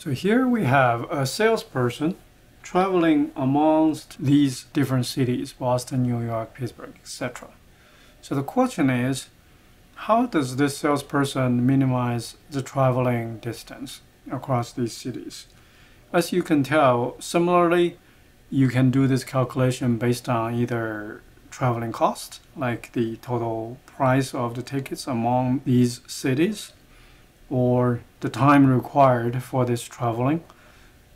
So here we have a salesperson traveling amongst these different cities, Boston, New York, Pittsburgh, etc. So the question is, how does this salesperson minimize the traveling distance across these cities? As you can tell, similarly, you can do this calculation based on either traveling cost, like the total price of the tickets among these cities, or the time required for this traveling.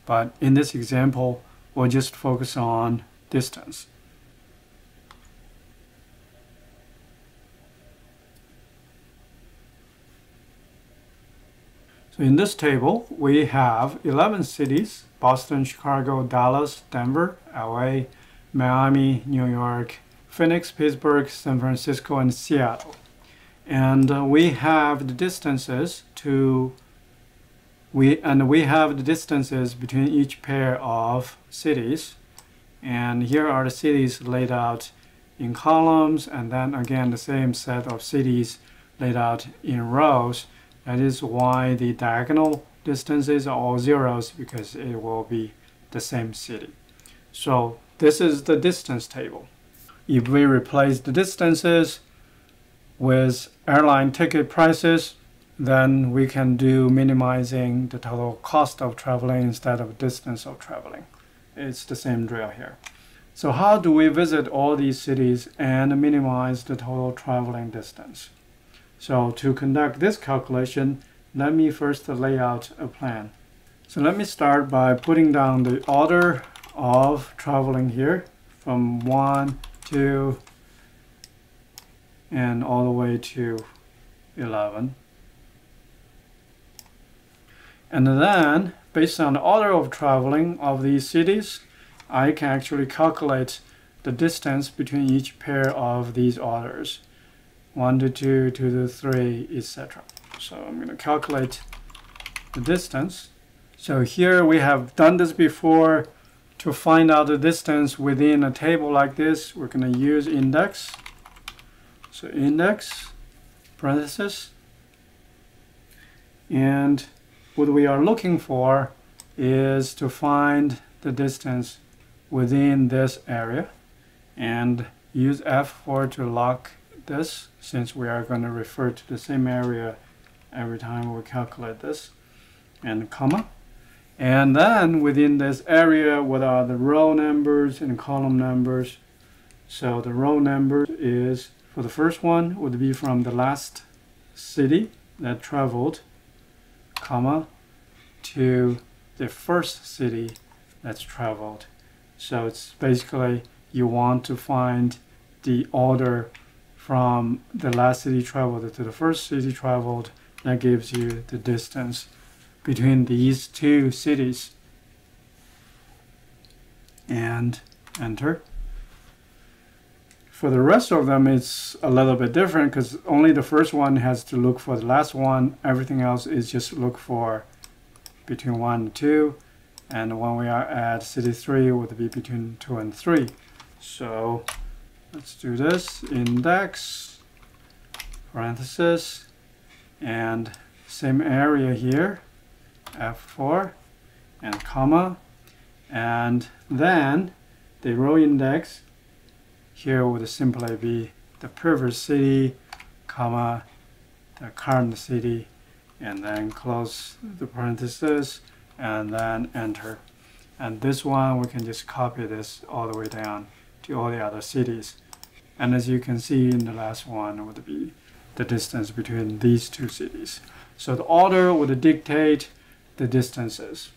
But in this example, we'll just focus on distance. So in this table, we have 11 cities, Boston, Chicago, Dallas, Denver, LA, Miami, New York, Phoenix, Pittsburgh, San Francisco, and Seattle. And uh, we have the distances to we and we have the distances between each pair of cities. And here are the cities laid out in columns and then again the same set of cities laid out in rows. That is why the diagonal distances are all zeros because it will be the same city. So this is the distance table. If we replace the distances with airline ticket prices, then we can do minimizing the total cost of traveling instead of distance of traveling. It's the same drill here. So how do we visit all these cities and minimize the total traveling distance? So to conduct this calculation, let me first lay out a plan. So let me start by putting down the order of traveling here from 1 2, and all the way to 11. And then, based on the order of traveling of these cities, I can actually calculate the distance between each pair of these orders. 1 to 2, 2 to 3, etc. So I'm going to calculate the distance. So here we have done this before to find out the distance within a table like this, we're going to use index. So index, parenthesis. And what we are looking for is to find the distance within this area and use F4 to lock this since we are going to refer to the same area every time we calculate this and comma and then within this area, what are the row numbers and column numbers? So the row number is, for the first one, would be from the last city that traveled, comma, to the first city that's traveled. So it's basically you want to find the order from the last city traveled to the first city traveled. That gives you the distance between these two cities and enter. For the rest of them, it's a little bit different because only the first one has to look for the last one. Everything else is just look for between 1 and 2. And when we are at city 3, would be between 2 and 3. So let's do this. Index, parenthesis, and same area here. F4 and comma and then the row index here would simply be the previous city comma the current city and then close the parenthesis and then enter. And this one we can just copy this all the way down to all the other cities. And as you can see in the last one would be the distance between these two cities. So the order would dictate the distances.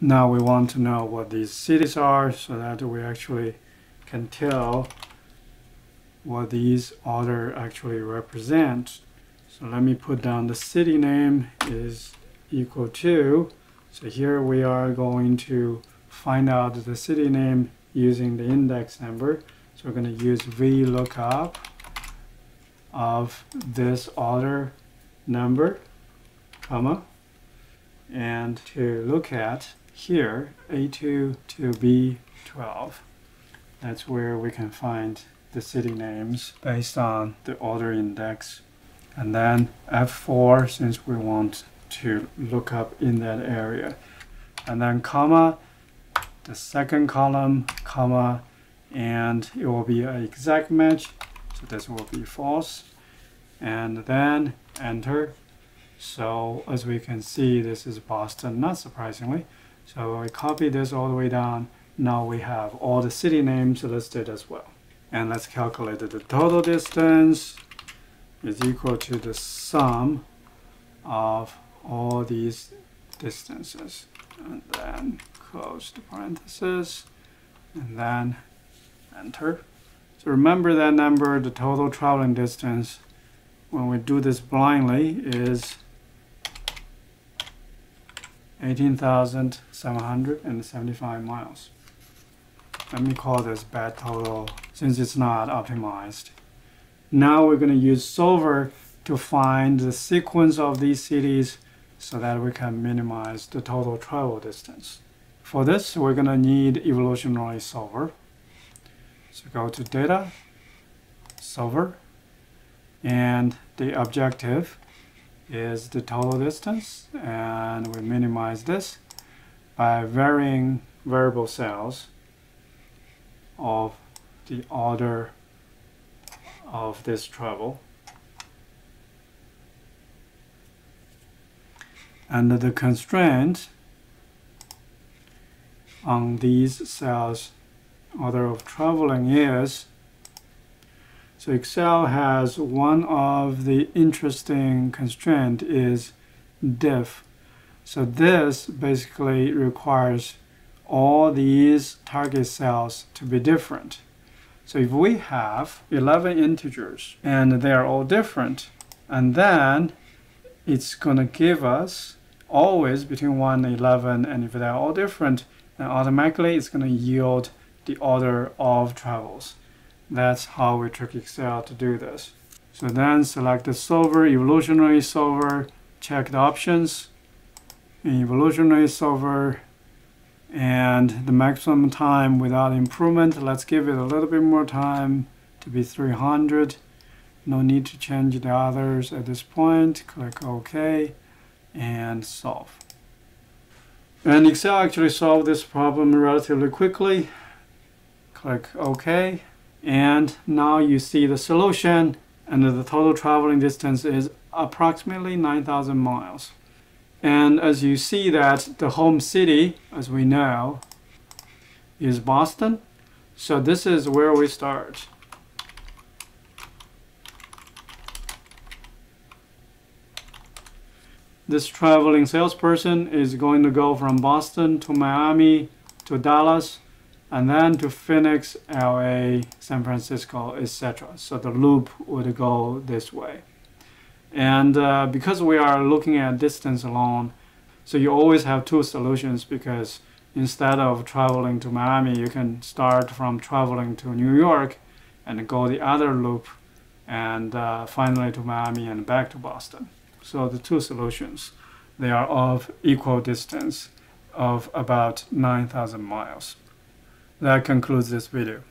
Now we want to know what these cities are so that we actually can tell what these order actually represent. So let me put down the city name is equal to, so here we are going to find out the city name using the index number. So we're going to use VLOOKUP of this order number, comma, and to look at here, A2 to B12. That's where we can find the city names based on the order index. And then F4, since we want to look up in that area. and then comma, the second column, comma, and it will be an exact match. So this will be false. And then enter. So as we can see, this is Boston, not surprisingly. So we copy this all the way down. Now we have all the city names listed as well. And let's calculate the total distance is equal to the sum of all these distances. And then close the parenthesis and then enter. So remember that number, the total traveling distance when we do this blindly is 18,775 miles. Let me call this bad total since it's not optimized. Now we're going to use solver to find the sequence of these cities so that we can minimize the total travel distance. For this, we're going to need evolutionary solver. So go to data, solver, and the objective is the total distance and we minimize this by varying variable cells of the order of this travel and the constraint on these cells order of traveling is so Excel has one of the interesting constraint is dif. So this basically requires all these target cells to be different. So if we have 11 integers and they are all different, and then it's going to give us always between 1 and 11, and if they're all different, then automatically it's going to yield the order of travels. That's how we trick Excel to do this. So then select the solver, evolutionary solver, check the options, evolutionary solver, and the maximum time without improvement. Let's give it a little bit more time to be 300. No need to change the others at this point. Click OK and solve. And Excel actually solved this problem relatively quickly. Click OK. And now you see the solution and the total traveling distance is approximately 9,000 miles. And as you see that the home city, as we know, is Boston. So this is where we start. This traveling salesperson is going to go from Boston to Miami to Dallas and then to Phoenix, LA, San Francisco, etc. So the loop would go this way. And uh, because we are looking at distance alone, so you always have two solutions because instead of traveling to Miami, you can start from traveling to New York and go the other loop and uh, finally to Miami and back to Boston. So the two solutions, they are of equal distance of about 9,000 miles. That concludes this video.